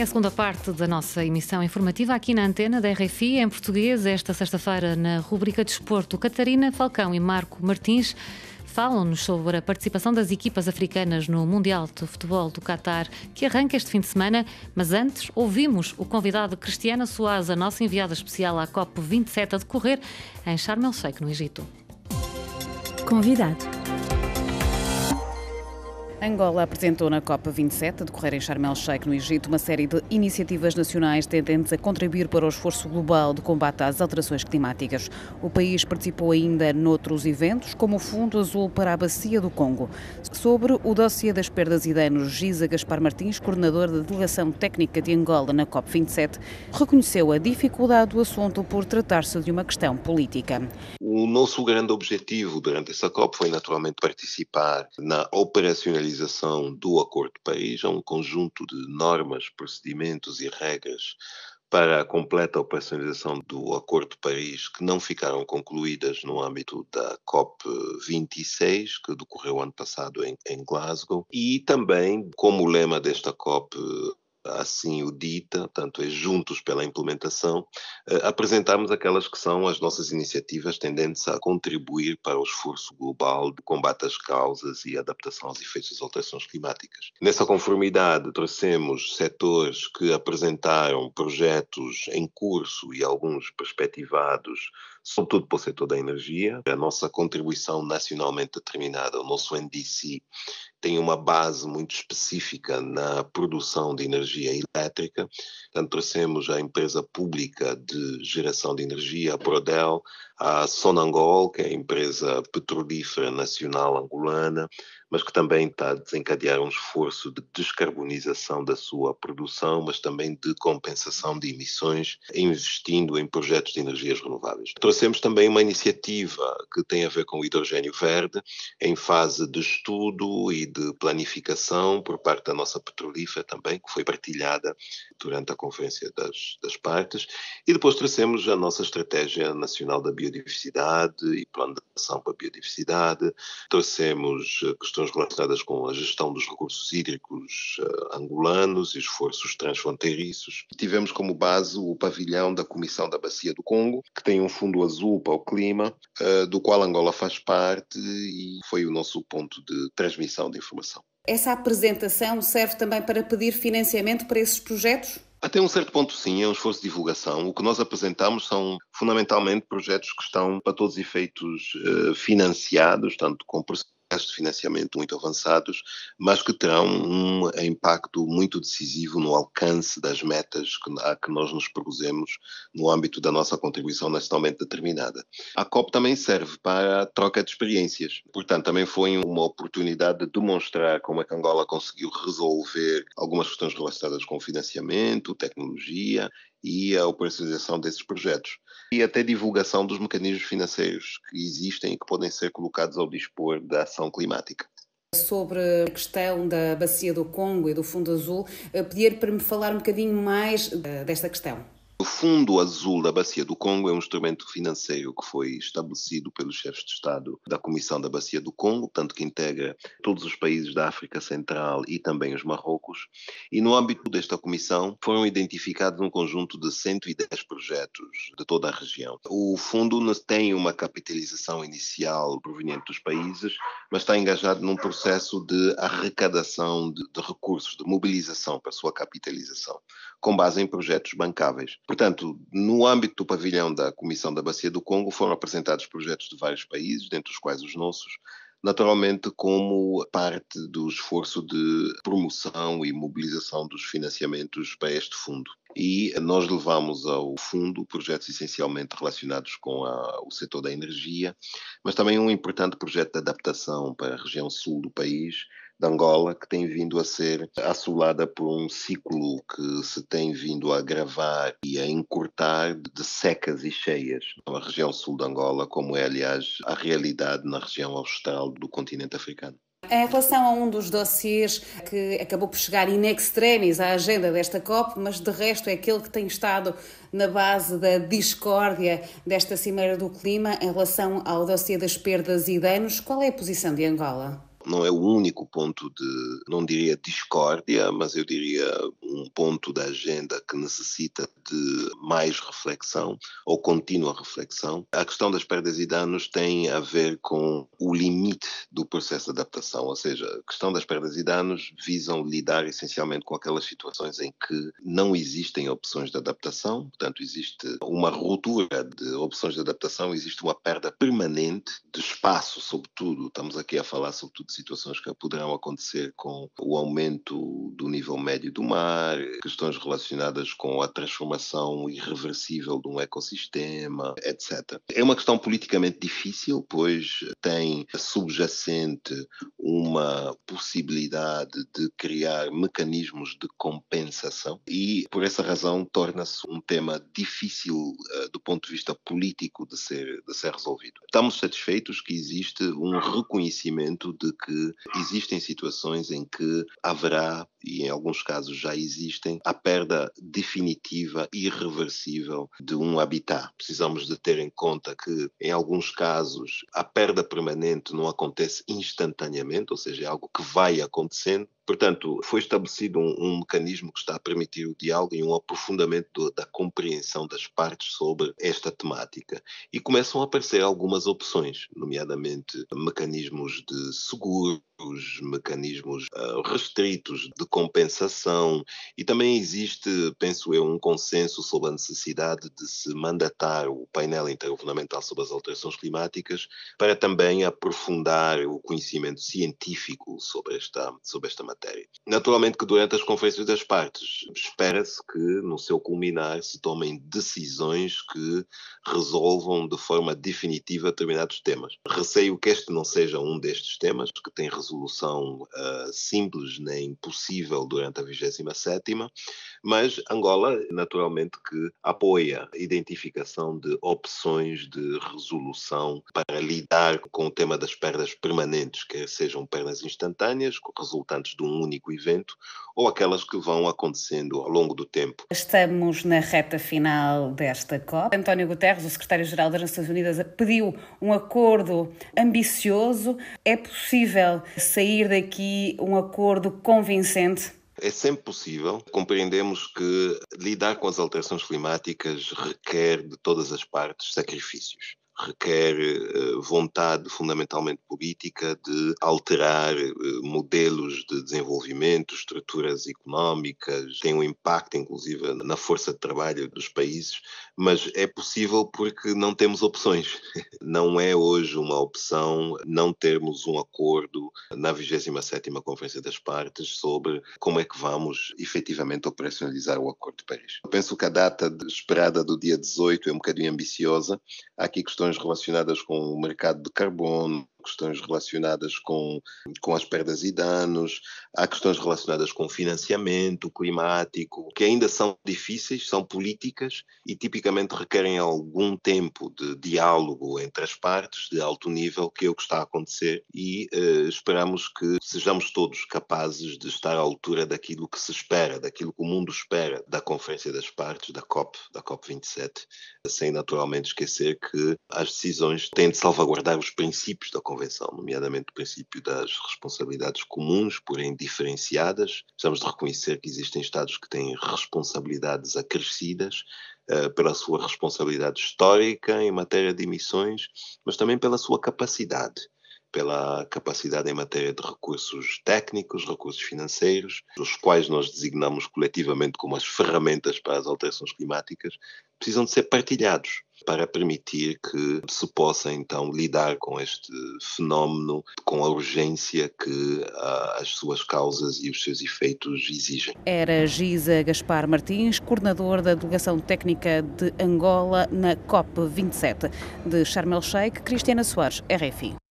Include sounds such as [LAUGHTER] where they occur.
É a segunda parte da nossa emissão informativa aqui na antena da RFI, em português, esta sexta-feira, na rubrica Desporto. Catarina Falcão e Marco Martins falam-nos sobre a participação das equipas africanas no Mundial de Futebol do Qatar, que arranca este fim de semana. Mas antes, ouvimos o convidado Cristiana Soares, a nossa enviada especial à COP27, a decorrer em Sharm el-Sheikh, no Egito. Convidado. Angola apresentou na COP27, a decorrer em Sharm el-Sheikh, no Egito, uma série de iniciativas nacionais tendentes a contribuir para o esforço global de combate às alterações climáticas. O país participou ainda noutros eventos, como o Fundo Azul para a Bacia do Congo. Sobre o dossiê das perdas e danos, Giza Gaspar Martins, coordenador da Delegação Técnica de Angola na COP27, reconheceu a dificuldade do assunto por tratar-se de uma questão política. O nosso grande objetivo durante essa COP foi naturalmente participar na operacionalização do Acordo de Paris, é um conjunto de normas, procedimentos e regras para a completa operacionalização do Acordo de Paris que não ficaram concluídas no âmbito da COP26, que decorreu ano passado em, em Glasgow, e também, como lema desta COP assim o dita, tanto é juntos pela implementação, eh, apresentarmos aquelas que são as nossas iniciativas tendentes a contribuir para o esforço global de combate às causas e adaptação aos efeitos das alterações climáticas. Nessa conformidade, trouxemos setores que apresentaram projetos em curso e alguns perspectivados, sobretudo para o setor da energia. A nossa contribuição nacionalmente determinada, o nosso NDC, tem uma base muito específica na produção de energia elétrica. Portanto, trouxemos a empresa pública de geração de energia, a Prodel, a Sonangol, que é a empresa petrolífera nacional angolana, mas que também está a desencadear um esforço de descarbonização da sua produção, mas também de compensação de emissões, investindo em projetos de energias renováveis. Trouxemos também uma iniciativa que tem a ver com o hidrogênio verde, em fase de estudo e de planificação por parte da nossa petrolífera também, que foi partilhada durante a Conferência das, das Partes, e depois trouxemos a nossa Estratégia Nacional da Biodiversidade e Plano de Ação para a Biodiversidade, trouxemos eh, questões relacionadas com a gestão dos recursos hídricos uh, angolanos e esforços transfronteiriços. Tivemos como base o pavilhão da Comissão da Bacia do Congo, que tem um fundo azul para o clima, uh, do qual Angola faz parte e foi o nosso ponto de transmissão de informação. Essa apresentação serve também para pedir financiamento para esses projetos? Até um certo ponto, sim, é um esforço de divulgação. O que nós apresentamos são fundamentalmente projetos que estão, para todos os efeitos, eh, financiados, tanto com de financiamento muito avançados, mas que terão um impacto muito decisivo no alcance das metas que, a que nós nos propusemos no âmbito da nossa contribuição nacionalmente determinada. A COP também serve para a troca de experiências, portanto, também foi uma oportunidade de demonstrar como é que Angola conseguiu resolver algumas questões relacionadas com financiamento, tecnologia e a operacionalização desses projetos. E até divulgação dos mecanismos financeiros que existem e que podem ser colocados ao dispor da ação climática. Sobre a questão da Bacia do Congo e do Fundo Azul, pedir para me falar um bocadinho mais eh, desta questão. O Fundo Azul da Bacia do Congo é um instrumento financeiro que foi estabelecido pelos chefes de Estado da Comissão da Bacia do Congo, tanto que integra todos os países da África Central e também os Marrocos. E no âmbito desta comissão foram identificados um conjunto de 110 projetos de toda a região. O fundo tem uma capitalização inicial proveniente dos países, mas está engajado num processo de arrecadação de, de recursos, de mobilização para a sua capitalização, com base em projetos bancáveis. Portanto, no âmbito do pavilhão da Comissão da Bacia do Congo foram apresentados projetos de vários países, dentre os quais os nossos, naturalmente como parte do esforço de promoção e mobilização dos financiamentos para este fundo. E nós levamos ao fundo projetos essencialmente relacionados com a, o setor da energia, mas também um importante projeto de adaptação para a região sul do país, de Angola, que tem vindo a ser assolada por um ciclo que se tem vindo a agravar e a encurtar de secas e cheias na região sul de Angola, como é, aliás, a realidade na região austral do continente africano. Em relação a um dos dossiês que acabou por chegar in extremis à agenda desta COP, mas de resto é aquele que tem estado na base da discórdia desta Cimeira do Clima em relação ao dossiê das perdas e danos, qual é a posição de Angola? Não é o único ponto de, não diria discórdia, mas eu diria um ponto da agenda que necessita de mais reflexão ou contínua reflexão. A questão das perdas e danos tem a ver com o limite do processo de adaptação, ou seja, a questão das perdas e danos visam lidar essencialmente com aquelas situações em que não existem opções de adaptação, portanto, existe uma ruptura de opções de adaptação, existe uma perda permanente de espaço, sobretudo, estamos aqui a falar sobretudo situações que poderão acontecer com o aumento do nível médio do mar, questões relacionadas com a transformação irreversível de um ecossistema, etc. É uma questão politicamente difícil, pois tem subjacente uma possibilidade de criar mecanismos de compensação e, por essa razão, torna-se um tema difícil uh, do ponto de vista político de ser, de ser resolvido. Estamos satisfeitos que existe um reconhecimento de que existem situações em que haverá, e em alguns casos já existem, a perda definitiva e irreversível de um habitat. Precisamos de ter em conta que, em alguns casos, a perda permanente não acontece instantaneamente, ou seja, é algo que vai acontecendo, Portanto, foi estabelecido um, um, mecanismo que está a permitir o diálogo e um aprofundamento do, da compreensão das partes sobre esta temática. E começam a aparecer algumas opções, nomeadamente mecanismos de seguro, os mecanismos uh, restritos de compensação e também existe, penso eu, um consenso sobre a necessidade de se mandatar o painel intergovernamental sobre as alterações climáticas para também aprofundar o conhecimento científico sobre esta, sobre esta matéria. Naturalmente que durante as conferências das partes espera-se que no seu culminar se tomem decisões que resolvam de forma definitiva determinados temas. Receio que este não seja um destes temas, que tem resolução uh, simples nem possível durante a 27ª, mas Angola, naturalmente, que apoia a identificação de opções de resolução para lidar com o tema das perdas permanentes, quer sejam perdas instantâneas, resultantes de um único evento, ou aquelas que vão acontecendo ao longo do tempo. Estamos na reta final desta COP. António Guterres, o secretário-geral das Nações Unidas, pediu um acordo ambicioso. É possível sair daqui um acordo convincente? É sempre possível. Compreendemos que lidar com as alterações climáticas requer de todas as partes sacrifícios requer eh, vontade fundamentalmente política de alterar eh, modelos de desenvolvimento, estruturas económicas, tem um impacto inclusive na força de trabalho dos países, mas é possível porque não temos opções. [LAUGHS] Não é hoje uma opção não termos um acordo na 27ª Conferência das Partes sobre como é que vamos efetivamente operacionalizar o Acordo de Paris. Eu penso que a data esperada do dia 18 é um bocadinho ambiciosa. Há aqui questões relacionadas com o mercado de carbono, questões relacionadas com, com as perdas e danos, há questões relacionadas com financiamento climático, que ainda são difíceis, são políticas e tipicamente requerem algum tempo de diálogo entre as partes de alto nível, que é o que está a acontecer, e eh, esperamos que sejamos todos capazes de estar à altura daquilo que se espera, daquilo que o mundo espera da Conferência das Partes, da COP, da COP27, sem naturalmente esquecer que as decisões têm de salvaguardar os princípios da Convenção, nomeadamente o princípio das responsabilidades comuns, porém diferenciadas. Precisamos de reconhecer que existem Estados que têm responsabilidades acrescidas uh, pela sua responsabilidade histórica em matéria de emissões, mas também pela sua capacidade pela capacidade em matéria de recursos técnicos, recursos financeiros, os quais nós designamos coletivamente como as ferramentas para as alterações climáticas, precisam de ser partilhados para permitir que se possa então lidar com este fenómeno com a urgência que uh, as suas causas e os seus efeitos exigem. Era Giza Gaspar Martins, coordenador da Delegação Técnica de Angola na COP27 de Sharm el Sheikh, Cristiana Soares, RFI.